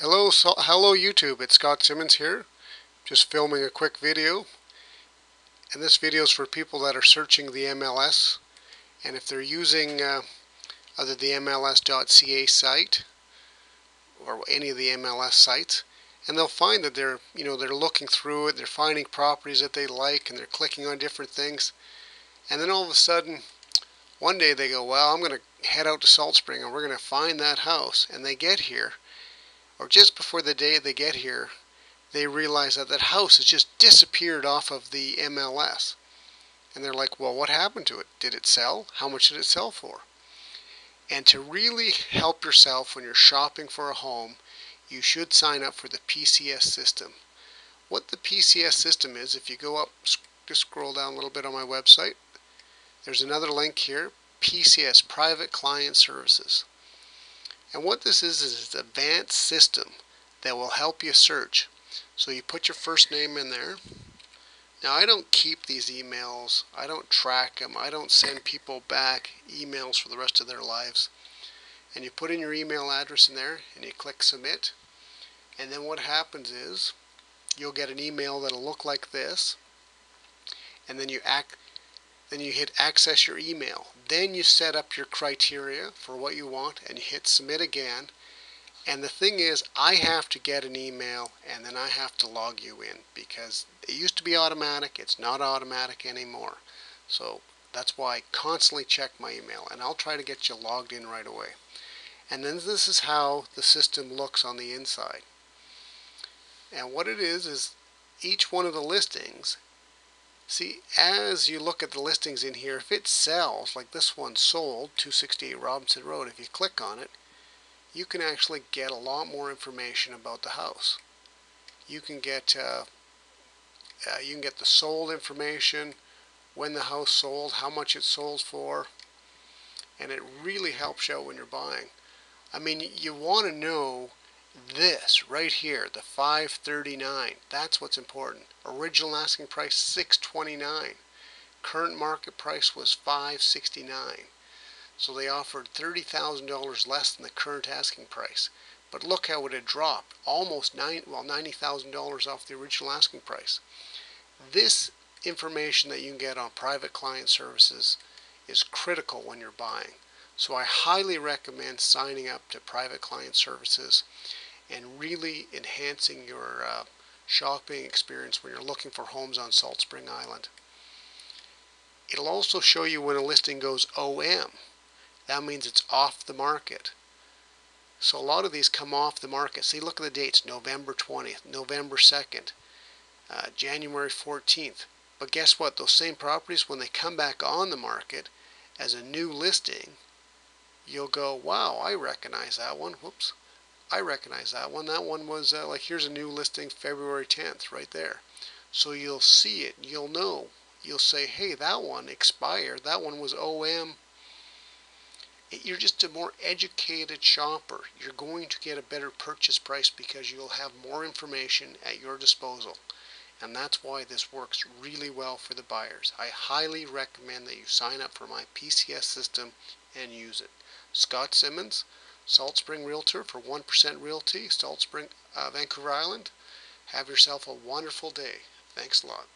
Hello, so, hello YouTube. It's Scott Simmons here. Just filming a quick video. And this video is for people that are searching the MLS. And if they're using uh, either the MLS.ca site or any of the MLS sites, and they'll find that they're, you know, they're looking through it, they're finding properties that they like, and they're clicking on different things. And then all of a sudden, one day they go, well, I'm going to head out to Salt Spring and we're going to find that house. And they get here or just before the day they get here, they realize that that house has just disappeared off of the MLS. And they're like, well, what happened to it? Did it sell? How much did it sell for? And to really help yourself when you're shopping for a home, you should sign up for the PCS system. What the PCS system is, if you go up, just scroll down a little bit on my website, there's another link here, PCS, Private Client Services. And what this is is an advanced system that will help you search. So you put your first name in there. Now I don't keep these emails. I don't track them. I don't send people back emails for the rest of their lives. And you put in your email address in there and you click submit. And then what happens is you'll get an email that'll look like this. And then you act then you hit access your email. Then you set up your criteria for what you want and you hit submit again. And the thing is, I have to get an email and then I have to log you in because it used to be automatic. It's not automatic anymore. So that's why I constantly check my email and I'll try to get you logged in right away. And then this is how the system looks on the inside. And what it is is each one of the listings See, as you look at the listings in here, if it sells, like this one sold, 268 Robinson Road, if you click on it, you can actually get a lot more information about the house. You can get uh, uh, you can get the sold information, when the house sold, how much it sold for, and it really helps you out when you're buying. I mean, you want to know this right here, the 539, that's what's important. Original asking price 629. Current market price was 569. So they offered $30,000 less than the current asking price. But look how it had dropped, almost nine, well $90,000 off the original asking price. This information that you can get on private client services is critical when you're buying. So I highly recommend signing up to private client services and really enhancing your uh, shopping experience when you're looking for homes on Salt Spring Island. It'll also show you when a listing goes OM. That means it's off the market. So a lot of these come off the market. See, look at the dates, November 20th, November 2nd, uh, January 14th. But guess what? Those same properties, when they come back on the market as a new listing, you'll go, wow, I recognize that one. Whoops. I recognize that one. That one was uh, like, here's a new listing February 10th right there. So you'll see it. You'll know. You'll say, hey, that one expired. That one was OM. You're just a more educated shopper. You're going to get a better purchase price because you'll have more information at your disposal. And that's why this works really well for the buyers. I highly recommend that you sign up for my PCS system and use it. Scott Simmons, Salt Spring Realtor for 1% Realty, Salt Spring, uh, Vancouver Island. Have yourself a wonderful day. Thanks a lot.